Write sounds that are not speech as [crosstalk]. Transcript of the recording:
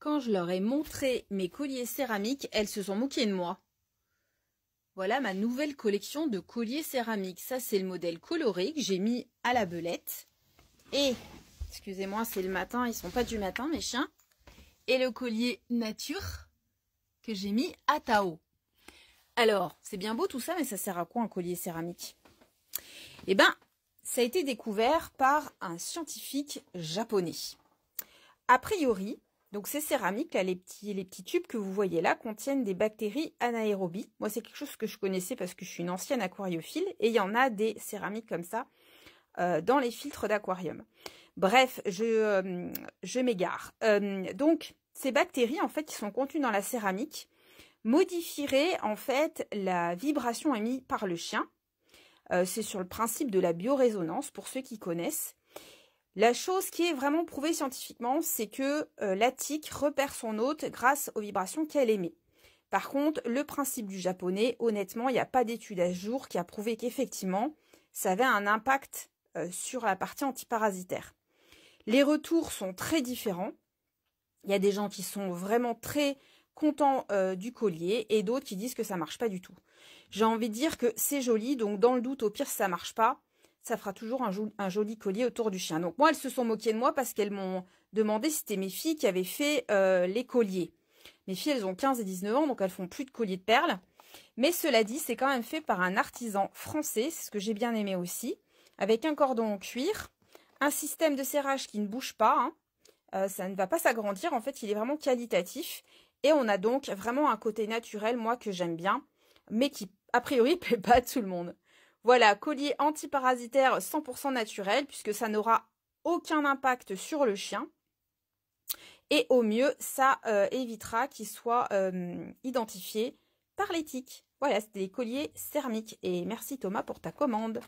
Quand je leur ai montré mes colliers céramiques, elles se sont moquées de moi. Voilà ma nouvelle collection de colliers céramiques. Ça, c'est le modèle coloré que j'ai mis à la belette. Et, excusez-moi, c'est le matin, ils sont pas du matin, mes chiens. Et le collier nature que j'ai mis à Tao. Alors, c'est bien beau tout ça, mais ça sert à quoi un collier céramique? Eh ben, ça a été découvert par un scientifique japonais. A priori, donc ces céramiques, les petits, tubes que vous voyez là, contiennent des bactéries anaérobies. Moi, c'est quelque chose que je connaissais parce que je suis une ancienne aquariophile. Et il y en a des céramiques comme ça euh, dans les filtres d'aquarium. Bref, je, euh, m'égare. Euh, donc, ces bactéries, en fait, qui sont contenues dans la céramique, modifieraient en fait la vibration émise par le chien. c'est sur le principe de la biorésonance, pour ceux qui connaissent. La chose qui est vraiment prouvée scientifiquement, c'est que euh, la tique repère son hôte grâce aux vibrations qu'elle émet. Par contre, le principe du japonais, honnêtement, il n'y a pas d'étude à jour qui a prouvé qu'effectivement, ça avait un impact euh, sur la partie antiparasitaire. Les retours sont très différents. Il y a des gens qui sont vraiment très contents euh, du collier et d'autres qui disent que ça marche pas du tout. J'ai envie de dire que c'est joli, donc dans le doute, au pire, ça marche pas, ça fera toujours un, joli collier autour du chien. Donc moi, elles se sont moquées de moi parce qu'elles m'ont demandé si c'était mes filles qui avaient fait euh, les colliers. Mes filles, elles ont 15 et 19 ans, donc elles font plus de colliers de perles. Mais cela dit, c'est quand même fait par un artisan français, c'est ce que j'ai bien aimé aussi, avec un cordon en cuir, un système de serrage qui ne bouge pas, hein. euh, ça ne va pas s'agrandir, en fait il est vraiment qualitatif, et on a donc vraiment un côté naturel, moi que j'aime bien, mais qui a priori [laughs] plaît pas à tout le monde. Voilà, collier antiparasitaire 100% naturel, puisque ça n'aura aucun impact sur le chien. Et au mieux, ça euh, évitera qu'il soit euh, identifié par l'éthique. Voilà, c'était des colliers thermiques. Et merci Thomas pour ta commande.